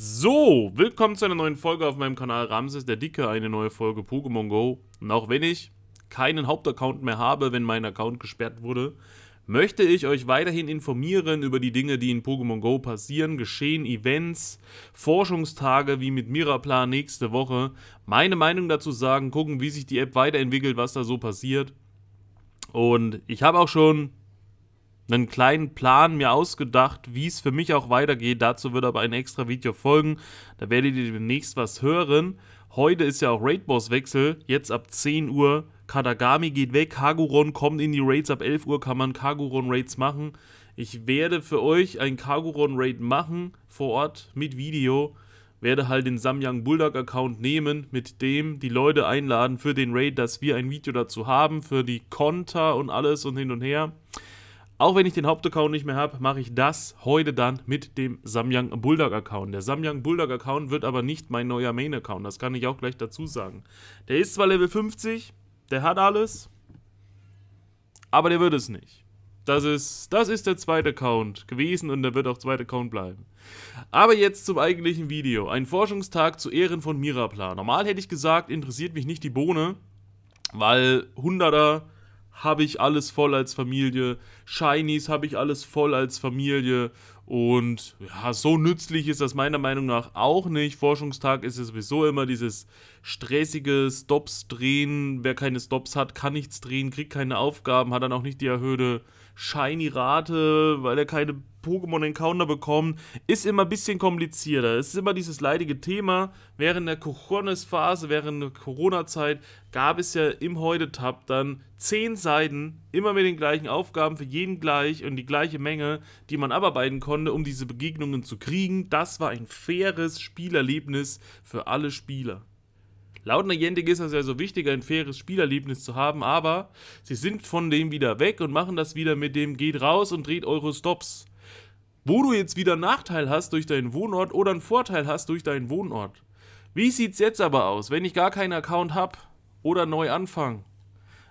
So, willkommen zu einer neuen Folge auf meinem Kanal Ramses der Dicke, eine neue Folge Pokémon Go. Und auch wenn ich keinen Hauptaccount mehr habe, wenn mein Account gesperrt wurde, möchte ich euch weiterhin informieren über die Dinge, die in Pokémon Go passieren, geschehen, Events, Forschungstage wie mit Miraplan nächste Woche, meine Meinung dazu sagen, gucken, wie sich die App weiterentwickelt, was da so passiert. Und ich habe auch schon einen kleinen Plan mir ausgedacht, wie es für mich auch weitergeht. Dazu wird aber ein extra Video folgen. Da werdet ihr demnächst was hören. Heute ist ja auch Raid-Boss-Wechsel. Jetzt ab 10 Uhr. Kadagami geht weg. Kaguron kommt in die Raids. Ab 11 Uhr kann man Kaguron-Raids machen. Ich werde für euch ein Kaguron-Raid machen vor Ort mit Video. Werde halt den Samyang Bulldog-Account nehmen, mit dem die Leute einladen für den Raid, dass wir ein Video dazu haben, für die Konter und alles und hin und her. Auch wenn ich den Hauptaccount nicht mehr habe, mache ich das heute dann mit dem Samyang Bulldog Account. Der Samyang Bulldog Account wird aber nicht mein neuer Main Account, das kann ich auch gleich dazu sagen. Der ist zwar Level 50, der hat alles, aber der wird es nicht. Das ist, das ist der zweite Account gewesen und der wird auch zweiter Account bleiben. Aber jetzt zum eigentlichen Video. Ein Forschungstag zu Ehren von Mirapla. Normal hätte ich gesagt, interessiert mich nicht die Bohne, weil 100er habe ich alles voll als Familie. Shinies habe ich alles voll als Familie. Und ja, so nützlich ist das meiner Meinung nach auch nicht. Forschungstag ist es sowieso immer dieses stressige Stops drehen. Wer keine Stops hat, kann nichts drehen, kriegt keine Aufgaben, hat dann auch nicht die erhöhte Shiny-Rate, weil er keine Pokémon-Encounter bekommt, ist immer ein bisschen komplizierter. Es ist immer dieses leidige Thema. Während der Coronis-Phase, während der Corona-Zeit, gab es ja im Heute-Tab dann zehn Seiten, immer mit den gleichen Aufgaben, für jeden gleich und die gleiche Menge, die man abarbeiten konnte, um diese Begegnungen zu kriegen. Das war ein faires Spielerlebnis für alle Spieler. Laut Niantic ist es ja so wichtig, ein faires Spielerlebnis zu haben, aber sie sind von dem wieder weg und machen das wieder mit dem geht raus und dreht eure Stops. Wo du jetzt wieder einen Nachteil hast durch deinen Wohnort oder einen Vorteil hast durch deinen Wohnort. Wie sieht es jetzt aber aus, wenn ich gar keinen Account habe oder neu anfange?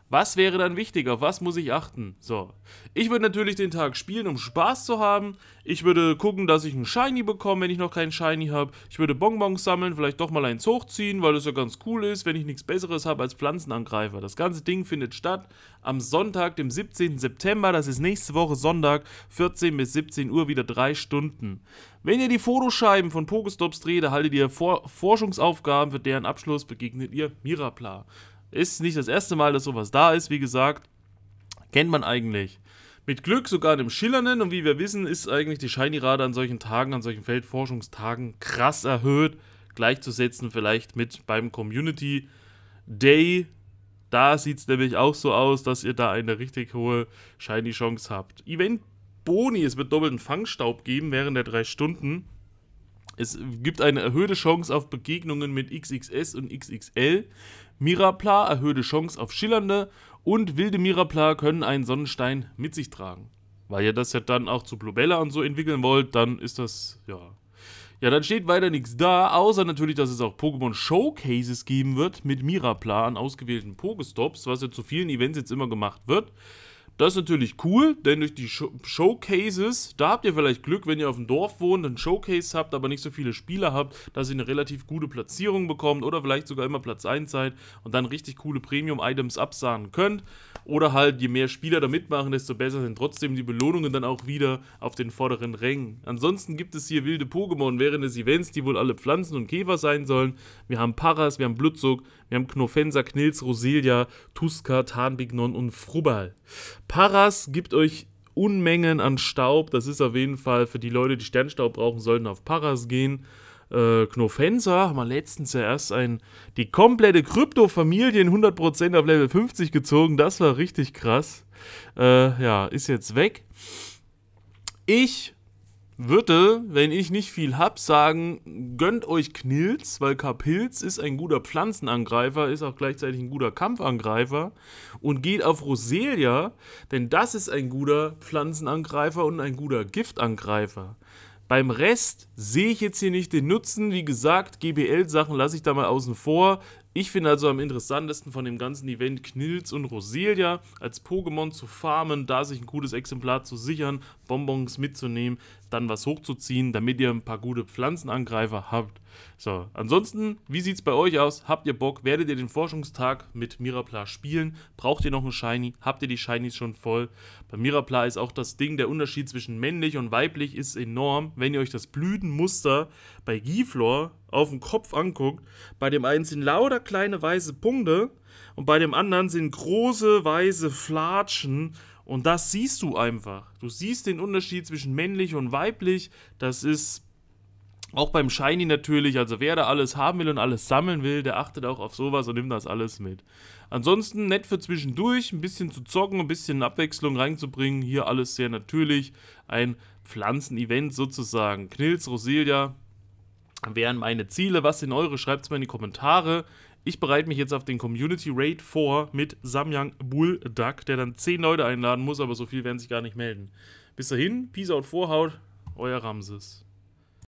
Was wäre dann wichtig? Auf was muss ich achten? So. Ich würde natürlich den Tag spielen, um Spaß zu haben. Ich würde gucken, dass ich einen Shiny bekomme, wenn ich noch keinen Shiny habe. Ich würde Bonbons sammeln, vielleicht doch mal eins hochziehen, weil das ja ganz cool ist, wenn ich nichts Besseres habe als Pflanzenangreifer. Das ganze Ding findet statt am Sonntag, dem 17. September. Das ist nächste Woche Sonntag, 14 bis 17 Uhr, wieder drei Stunden. Wenn ihr die Fotoscheiben von Pokestops dreht, erhaltet ihr For Forschungsaufgaben, für deren Abschluss begegnet ihr Mirapla. Ist nicht das erste Mal, dass sowas da ist, wie gesagt. Kennt man eigentlich. Mit Glück sogar einem Schillernden und wie wir wissen, ist eigentlich die Shiny-Rate an solchen Tagen, an solchen Feldforschungstagen krass erhöht. Gleichzusetzen vielleicht mit beim Community Day. Da sieht es nämlich auch so aus, dass ihr da eine richtig hohe Shiny-Chance habt. Event Boni, es wird doppelten Fangstaub geben während der drei Stunden. Es gibt eine erhöhte Chance auf Begegnungen mit XXS und XXL. Mirapla erhöhte Chance auf schillernde und wilde Mirapla können einen Sonnenstein mit sich tragen. Weil ihr das ja dann auch zu Blubella und so entwickeln wollt, dann ist das, ja. Ja, dann steht weiter nichts da, außer natürlich, dass es auch Pokémon Showcases geben wird mit Mirapla an ausgewählten Pokestops, was ja zu vielen Events jetzt immer gemacht wird. Das ist natürlich cool, denn durch die Showcases, da habt ihr vielleicht Glück, wenn ihr auf dem Dorf wohnt, einen Showcase habt, aber nicht so viele Spieler habt, dass ihr eine relativ gute Platzierung bekommt oder vielleicht sogar immer Platz 1 seid und dann richtig coole Premium-Items absahen könnt. Oder halt, je mehr Spieler da mitmachen, desto besser sind trotzdem die Belohnungen dann auch wieder auf den vorderen Rängen. Ansonsten gibt es hier wilde Pokémon während des Events, die wohl alle Pflanzen und Käfer sein sollen. Wir haben Paras, wir haben Blutzug, wir haben Knofensa, Knils, Roselia, Tuska, Tarnbignon und Frubal. Paras gibt euch Unmengen an Staub. Das ist auf jeden Fall für die Leute, die Sternstaub brauchen, sollten auf Paras gehen. Äh, Knofensa haben wir letztens ja erst ein, die komplette Krypto-Familie in 100% auf Level 50 gezogen. Das war richtig krass. Äh, ja, ist jetzt weg. Ich würde, wenn ich nicht viel hab, sagen, gönnt euch Knilz, weil Kapilz ist ein guter Pflanzenangreifer, ist auch gleichzeitig ein guter Kampfangreifer und geht auf Roselia, denn das ist ein guter Pflanzenangreifer und ein guter Giftangreifer. Beim Rest sehe ich jetzt hier nicht den Nutzen. Wie gesagt, GBL-Sachen lasse ich da mal außen vor. Ich finde also am interessantesten von dem ganzen Event Knilz und Roselia als Pokémon zu farmen, da sich ein gutes Exemplar zu sichern, Bonbons mitzunehmen, dann was hochzuziehen, damit ihr ein paar gute Pflanzenangreifer habt. So, ansonsten, wie sieht es bei euch aus? Habt ihr Bock? Werdet ihr den Forschungstag mit Mirapla spielen? Braucht ihr noch einen Shiny? Habt ihr die Shinies schon voll? Bei Mirapla ist auch das Ding, der Unterschied zwischen männlich und weiblich ist enorm. Wenn ihr euch das Blütenmuster bei Giflor auf dem Kopf anguckt, bei dem einen sind lauter kleine weiße Punkte und bei dem anderen sind große weiße Flatschen und das siehst du einfach. Du siehst den Unterschied zwischen männlich und weiblich. Das ist auch beim Shiny natürlich, also wer da alles haben will und alles sammeln will, der achtet auch auf sowas und nimmt das alles mit. Ansonsten nett für zwischendurch, ein bisschen zu zocken, ein bisschen Abwechslung reinzubringen. Hier alles sehr natürlich. Ein Pflanzen-Event sozusagen. Knilz, Roselia wären meine Ziele. Was sind eure? Schreibt es mal in die Kommentare. Ich bereite mich jetzt auf den Community Raid vor mit Samyang Bullduck, der dann 10 Leute einladen muss, aber so viel werden sich gar nicht melden. Bis dahin, Peace out, Vorhaut, euer Ramses.